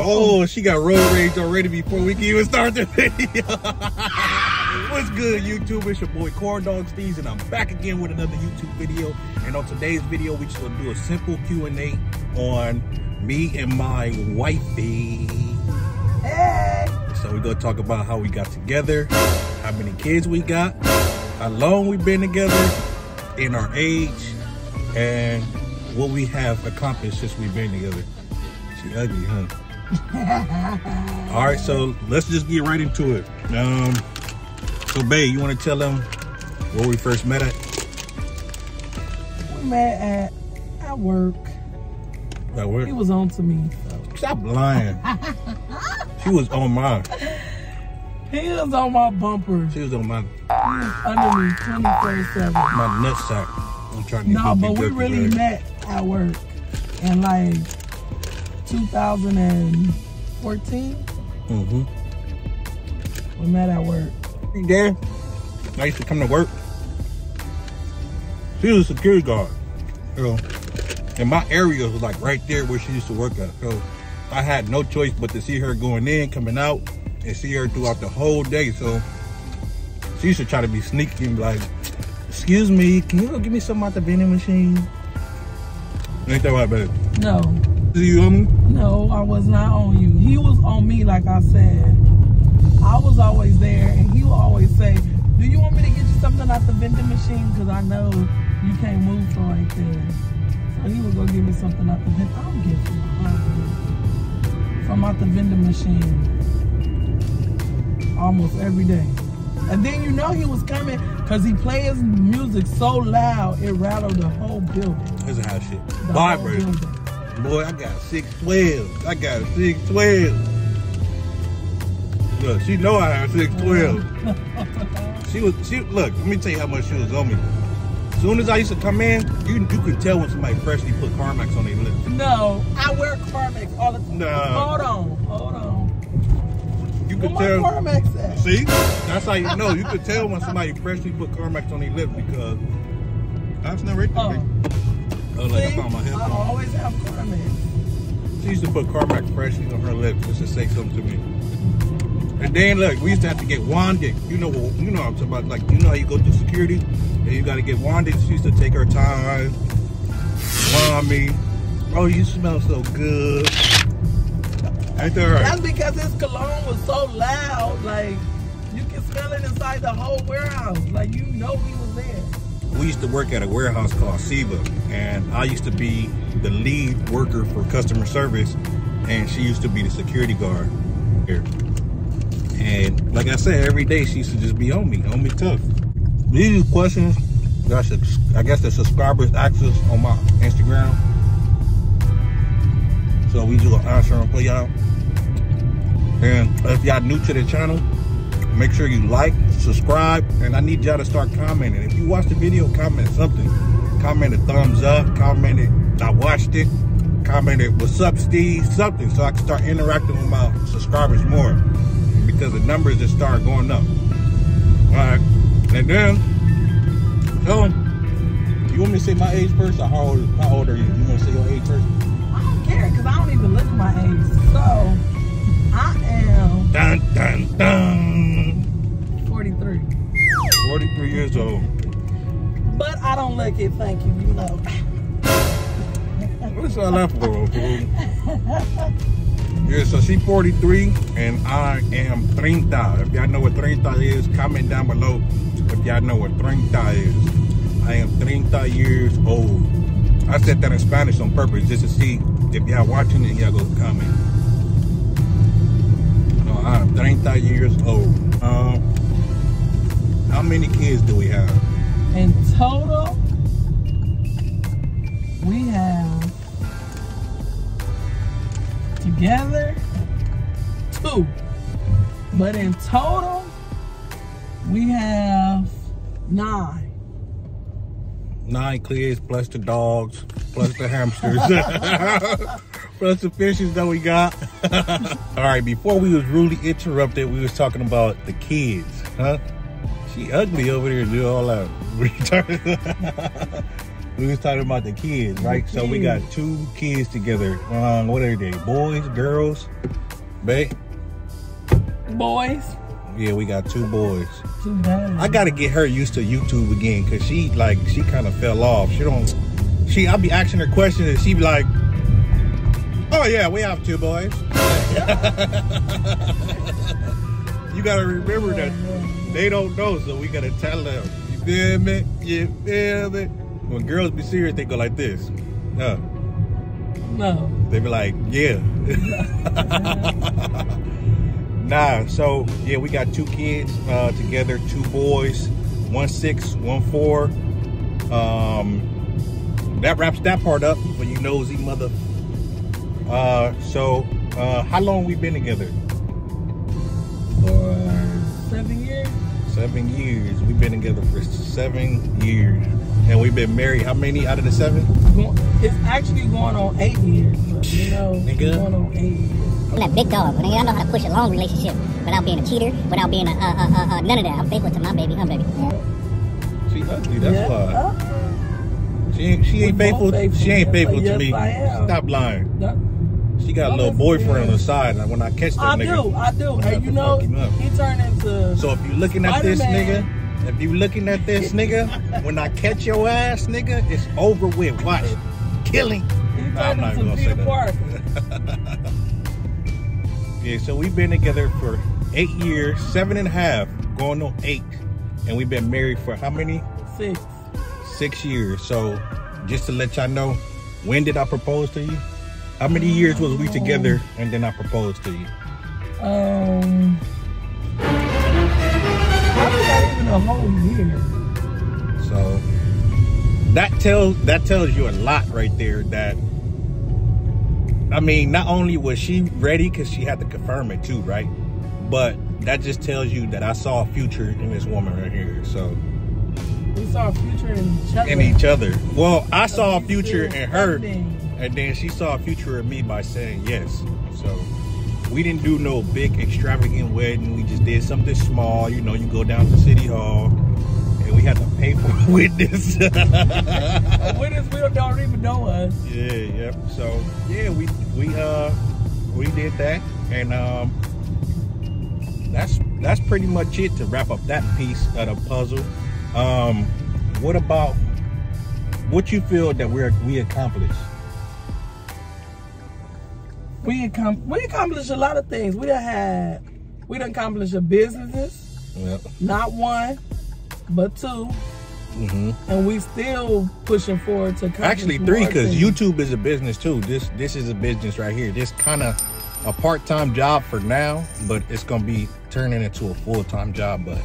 Oh, she got road rage already before we can even start the video. What's good, YouTube? It's your boy Corndog Steez, and I'm back again with another YouTube video. And on today's video, we just gonna do a simple Q&A on me and my wifey. Hey. So we're gonna talk about how we got together, how many kids we got, how long we've been together, in our age, and what we have accomplished since we've been together. She ugly, huh? All right, so let's just get right into it. Um, so, babe, you want to tell them where we first met at? We met at at work. That He was on to me. Stop lying. she was on mine. He was on my bumper. She was on my Under me 24 7. my nutsack. I'm trying to No, but we really met at work And like 2014. Mm-hmm. We met at work. You there? I used to come to work. She was a security guard. You know, and my area was like right there where she used to work at. So I had no choice but to see her going in, coming out, and see her throughout the whole day. So she used to try to be sneaky and be like, excuse me, can you go give me something out the vending machine? Ain't that right, babe? No, you hear me? no, I was not on you. He was on me, like I said. I was always there, and he would always say, Do you want me to get you something out the vending machine? Because I know you can't move from right there. So he would go give me something out the vending I don't get from out the vending machine almost every day. And then you know he was coming because he played his music so loud it rattled the whole building. That's how shit. The Vibrate. building. Boy, I got six twelve. I got six twelve. Look, she know I have six twelve. she was she look, let me tell you how much she was on me. As soon as I used to come in, you you could tell when somebody freshly put Carmex on their lips. No, I wear Carmex all the time. No. Hold on, hold on. You Where could my tell Carmex at? See? That's how you know. You could tell when somebody freshly put Carmex on their lips because that's not right there. Oh, Oh, like I see? found my I always have Carmex. She used to put Carmex freshly on her lips just to say something to me. And then look, we used to have to get wanded. You know, what you know what I'm talking about. Like you know how you go through security and you got to get wanded. She used to take her time, wand me. Oh, you smell so good. Ain't that right? That's because his cologne was so loud. Like, you can smell it inside the whole warehouse. Like, you know he was there. We used to work at a warehouse called CEVA, and I used to be the lead worker for customer service, and she used to be the security guard here. And like I said, every day she used to just be on me, on me tough. These questions that should, I guess the subscribers access on my Instagram. So we just gonna answer them for y'all. And if y'all new to the channel, make sure you like, subscribe, and I need y'all to start commenting. If you watch the video, comment something. Comment a thumbs up, comment it, I watched it, comment it, what's up, Steve, something, so I can start interacting with my subscribers more. Because the numbers just start going up. Alright. And then, them, you want me to say my age first, or how old, how old are you? You want to say your age first? I don't care because I don't even look my age. So, I am years old. But I don't look it, thank you, you know. What's all that for. Yeah, so she's 43 and I am 30. If y'all know what 30 is, comment down below if y'all know what 30 is. I am 30 years old. I said that in Spanish on purpose just to see if y'all watching and y'all go comment. So I am 30 years old. How many kids do we have? In total, we have together two. But in total, we have nine. nine kids plus the dogs plus the hamsters plus the fishes that we got all right before we was rudely interrupted we was talking about the kids huh she ugly over there do all that we was talking about the kids, right? The So we got two kids together. Um, what are they? Boys, girls, babe? Boys. Yeah, we got two boys. Too bad. I gotta get her used to YouTube again, cause she like she kind of fell off. She don't. She I'll be asking her questions and she be like, "Oh yeah, we have two boys." you gotta remember that they don't know, so we gotta tell them. You feel me? You feel me? When girls be serious, they go like this. Uh, No. they be like, "Yeah." Nah, so yeah, we got two kids uh, together, two boys, one six, one four. Um, that wraps that part up for you nosy mother. Uh, so uh, how long we been together? For seven years. Seven years. We've been together for seven years, and we've been married. How many out of the seven? It's actually going on eight years. But, you know, Nigga. going on eight years. I'm that big dog. Nigga, I know how to push a long relationship without being a cheater, without being a, uh, uh, uh, uh, none of that. I'm faithful to my baby, huh, baby? She ugly. That's yeah. why. Uh, She ain't. She ain't faithful. faithful. She ain't Yes, faithful to me. I am. Stop lying. that- She got a little boyfriend on the side. and When I catch that I nigga, I do. I'm gonna And you know, fuck him up. he turned into. So if you looking at this nigga, if you looking at this nigga, when I catch your ass, nigga, it's over with. Watch, killing. he I'm not into gonna say Peter that. Yeah, so we've been together for eight years, seven and a half, going on eight, and we've been married for how many? Six. Six years. So just to let y'all know, when did I propose to you? How many years was we together, and then I proposed to you? Um. Not even a whole year. So that tells that tells you a lot right there. That I mean, not only was she ready because she had to confirm it too, right? But that just tells you that I saw a future in this woman right here. So We saw a future in each other. in each other. Well, I saw a future in her, everything. And then she saw a future in me by saying yes. So we didn't do no big extravagant wedding. We just did something small. You know, you go down to City Hall, and we had to pay for a witness. A witness we don't even know us. Yeah, yep. So yeah, we we uh we did that, and um that's that's pretty much it to wrap up that piece of the puzzle. Um, what about what you feel that we're we accomplished? We accom- we accomplished a lot of things. We done had we done accomplished a businesses, Yep. not one, but two, hmm and we still pushing forward to Actually, three because. YouTube is a business too. This this is a business right here. This kind of a part time job for now, but it's gonna be turning into a full time job. But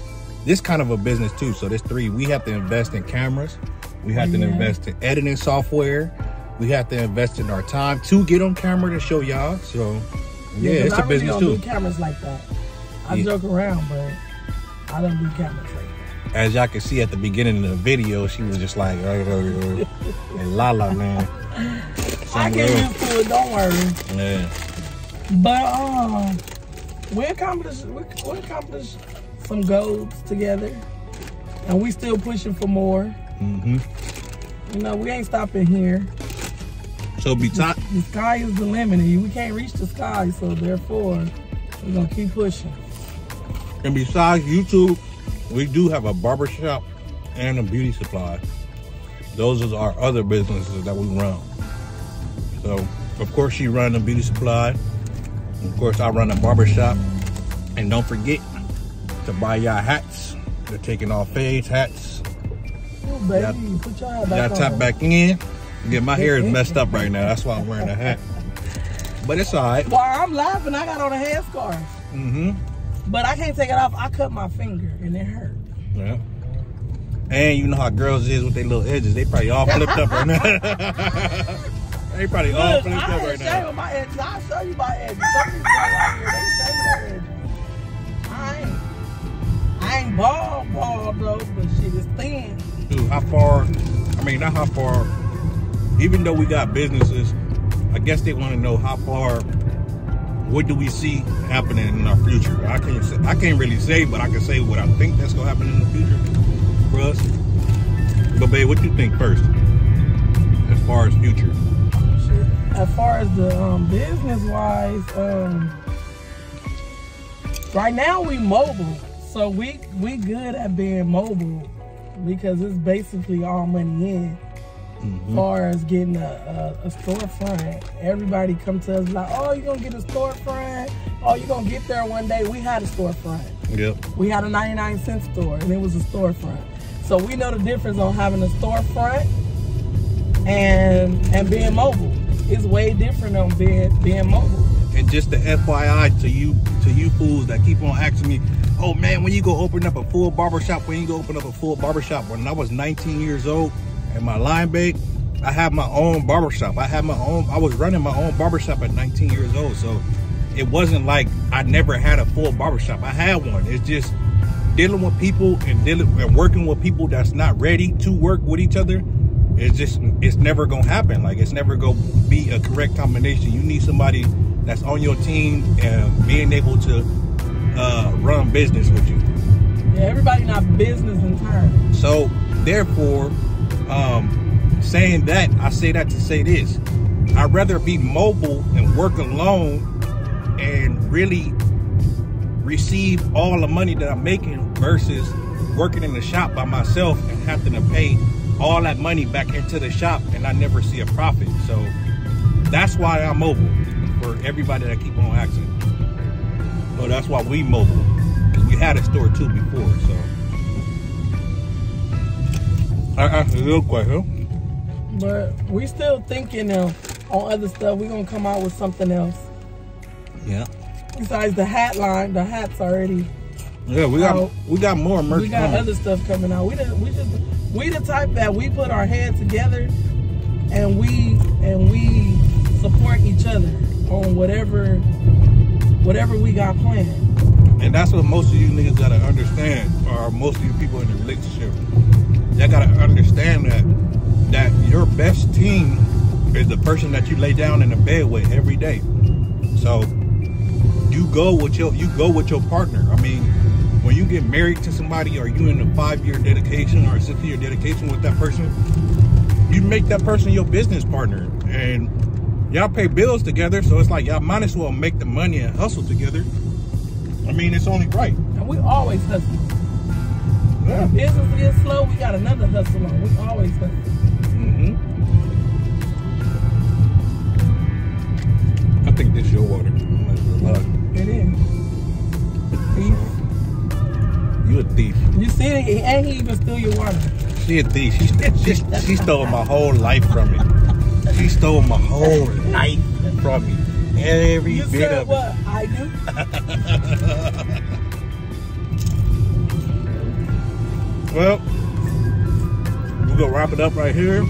this kind of a business too. So this three. We have to invest in cameras. We have to invest in editing software. We have to invest in our time to get on camera to show y'all. So yeah, Yeah, it's I a really business don't too. do cameras like that. I Yeah. joke around, but I don't do cameras like that. As y'all can see at the beginning of the video, she was just like, and la la man. I get used to it. Don't worry. Yeah. But um, we accomplished we, we accomplished some goals together, and we still pushing for more. hmm You know, we ain't stopping here. So besides The sky is the limit, and we can't reach the sky, so therefore, we're gonna keep pushing. And besides YouTube, we do have a barbershop and a beauty supply. Those are our other businesses that we run. So, of course, she run a beauty supply. Of course, I run a barbershop. And don't forget to buy y'all hats. They're taking off fades, hats. Oh, baby, put your hat back to tap back in. Yeah, my hair is messed up right now. That's why I'm wearing a hat. But it's all right. While I'm laughing, I got on a headscarf, Mm-hmm. but I can't take it off. I cut my finger, and it hurt. Yeah. And you know how girls is with their little edges. They probably all flipped up right now. they probably all flipped I up right now. my edges. I'll show you my edges. Some people out here, they shaving their edges. I ain't. I ain't bald, bald though, but shit is thin. Dude, how far? I mean, not how far. Even though we got businesses, I guess they want to know how far. What do we see happening in our future? I can't. Say, I can't really say, but I can say what I think that's gonna happen in the future for us. But babe, what do you think first? as far as future? As far as the um, business wise, um, right now we mobile, so we we good at being mobile because it's basically all money in. As far as getting a, a, a storefront, everybody come to us like, oh, you're gonna get a storefront? Oh, you're gonna get there one day? We had a storefront. Yep. We had a 99 cent store and it was a storefront. So we know the difference on having a storefront and and being mobile. It's way different on being being mobile. And just the FYI to you to you fools that keep on asking me, oh man, when you go open up a full barbershop, when you go open up a full barbershop, when I was 19 years old in my line bake, I have my own barbershop. I had my own, I was running my own barbershop at 19 years old. So it wasn't like I never had a full barbershop. I had one. It's just dealing with people and dealing and working with people that's not ready to work with each other. It's just it's never gonna happen. Like it's never gonna be a correct combination. You need somebody that's on your team and being able to uh, run business with you. Yeah, everybody not business in turn. So therefore, um, saying that, I say that to say this. I'd rather be mobile and work alone and really receive all the money that I'm making versus working in the shop by myself and having to pay all that money back into the shop and I never see a profit. So that's why I'm mobile for everybody that keep on asking. So that's why we mobile. Because we had a store too before, so. I asked a little question. But we still thinking on other stuff. We're gonna come out with something else. Yeah. Besides the hat line, the hats already. Yeah, we got Oh. we got more merch We got other stuff coming out. We the, we just we the type that we put our head together and we and we support each other on whatever whatever we got planned. And that's what most of you niggas gotta understand, or most of you people in the relationship. Y'all gotta understand that that your best team is the person that you lay down in the bed with every day. So you go with your you go with your partner. I mean, when you get married to somebody or you in a five year dedication or a six year dedication with that person, you make that person your business partner. And y'all pay bills together, so it's like y'all might as well make the money and hustle together. I mean, it's only right. And we always hustle. Yeah. Business gets slow, we got another hustle on. We always hustle. Mm hmm I think this is your water. It is. Thief. You a thief. You see it, and he even steal your water. She a thief. She, she, she stole my whole life from me. She stole my whole life from me. Every You bit of it. what? I do. Well, we're gonna wrap it up right here.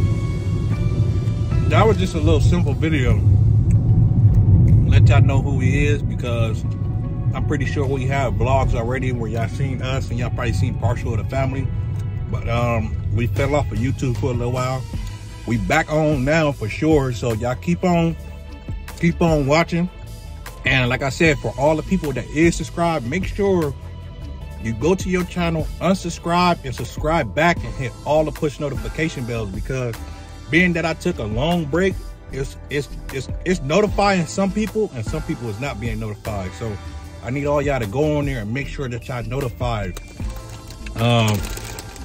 That was just a little simple video. Let y'all know who he is because I'm pretty sure we have vlogs already where y'all seen us and y'all probably seen partial of the family. But um, we fell off of YouTube for a little while. We back on now for sure. So y'all keep on, keep on watching. And like I said, for all the people that is subscribed, make sure you go to your channel, unsubscribe, and subscribe back and hit all the push notification bells because being that I took a long break, it's it's it's it's notifying some people and some people is not being notified. So I need all y'all to go on there and make sure that y'all notified. Um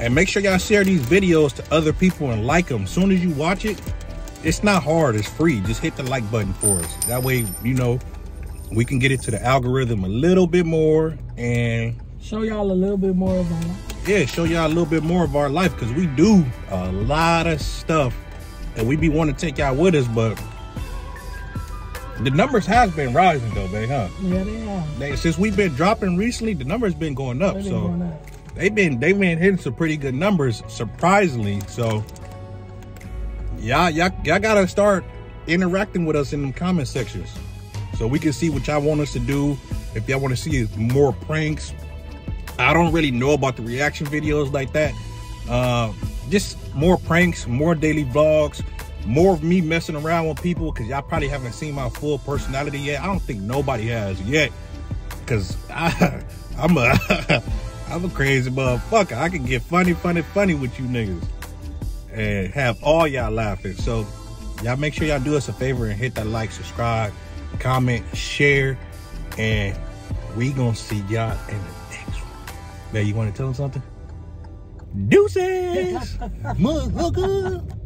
and make sure y'all share these videos to other people and like them. As soon as you watch it, it's not hard, it's free. Just hit the like button for us. That way, you know, we can get it to the algorithm a little bit more and Show y'all a little bit more of our life. yeah, show y'all a little bit more of our life because we do a lot of stuff and we be wanting to take y'all with us, but the numbers has been rising though, babe, huh? Yeah, they are. They, since we've been dropping recently, the numbers been going up. Been so going up. they've been they've been hitting some pretty good numbers, surprisingly. So y'all y'all y'all gotta start interacting with us in the comment sections so we can see what y'all want us to do. If y'all want to see more pranks, I don't really know about the reaction videos like that. Uh, just more pranks, more daily vlogs, more of me messing around with people because y'all probably haven't seen my full personality yet. I don't think nobody has yet because I'm a I'm a crazy motherfucker. I can get funny, funny, funny with you niggas. and have all y'all laughing. So y'all make sure y'all do us a favor and hit that like, subscribe, comment, share, and we gonna see y'all in the Man, you want to tell them something? Deuces, motherfucker.